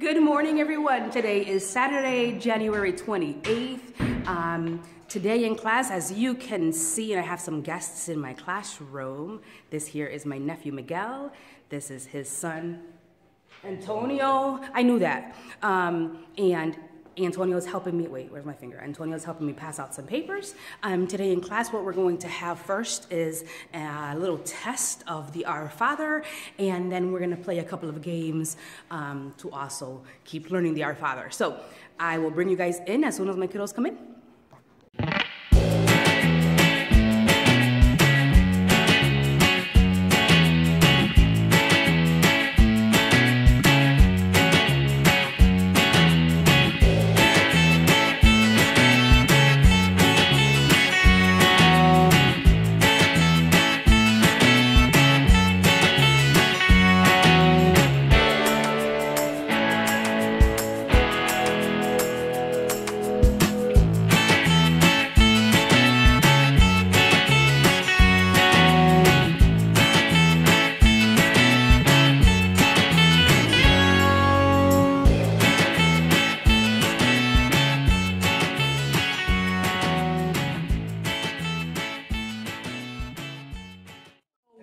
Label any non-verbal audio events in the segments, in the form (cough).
Good morning, everyone. Today is Saturday, January 28th. Um, today in class, as you can see, I have some guests in my classroom. This here is my nephew Miguel. This is his son Antonio. I knew that. Um, and Antonio is helping me, wait, where's my finger? Antonio is helping me pass out some papers. Um, today in class, what we're going to have first is a little test of the Our Father, and then we're gonna play a couple of games um, to also keep learning the Our Father. So I will bring you guys in as soon as my kiddos come in.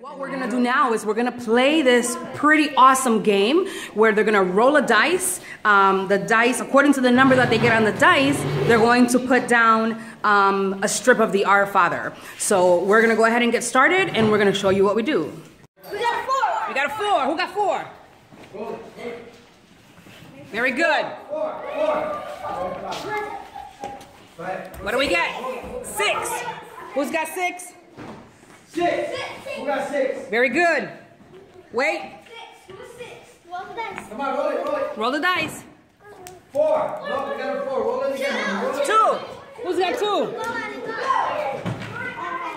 What we're gonna do now is we're gonna play this pretty awesome game where they're gonna roll a dice. Um, the dice, according to the number that they get on the dice, they're going to put down um, a strip of the Our Father. So we're gonna go ahead and get started and we're gonna show you what we do. We got four. We got a four. Who got four? Very good. What do we get? Six. Who's got six? Six. Who got six? Very good. Wait. Six. Who's six? Roll the dice. Come on, roll it, roll it. Roll the dice. Four. No, we got a four. Roll it again. Roll it. Two. Who's got two? Go on and go.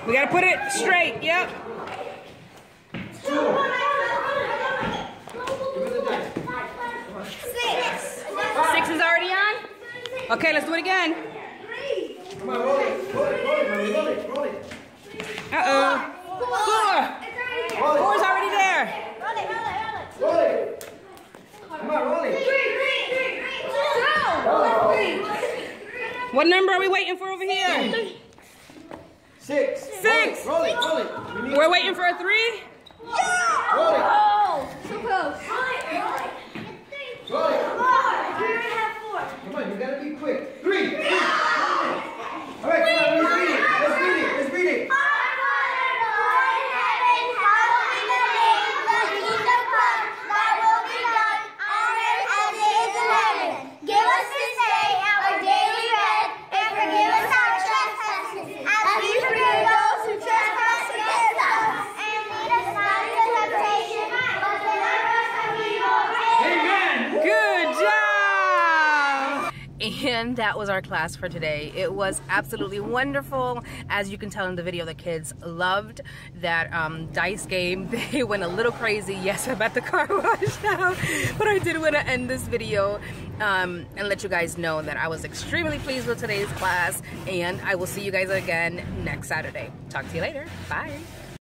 We gotta put it straight. Yep. Two. Give me the dice. Six. Six is already on. Okay, let's do it again. Come on, roll it. Roll it, roll it. Roll it, roll it. Uh oh. Four. Roll it. Four's already there. Roll it, roll it, roll it. Roll it. Come on, roll it. What number are we waiting for over here? Six. Six. Roll it, roll it. Roll it. We We're waiting for a three. roll it. Oh, so close. Roll it. We already have four. Come on, you gotta be quick. Three. Three. All right, come on, let's read it. Let's read it. Let's read it. Give us this day our daily bread, and forgive us our trespasses, as we forgive those who trespass against us. And lead us not into temptation, but deliver us from evil. Amen. Good job! And that was our class for today. It was absolutely wonderful. As you can tell in the video, the kids loved that um, dice game. (laughs) They went a little crazy. Yes, I'm at the car (laughs) wash now, but I did want to end this video um, and let you guys know that I was extremely pleased with today's class, and I will see you guys again next Saturday. Talk to you later. Bye.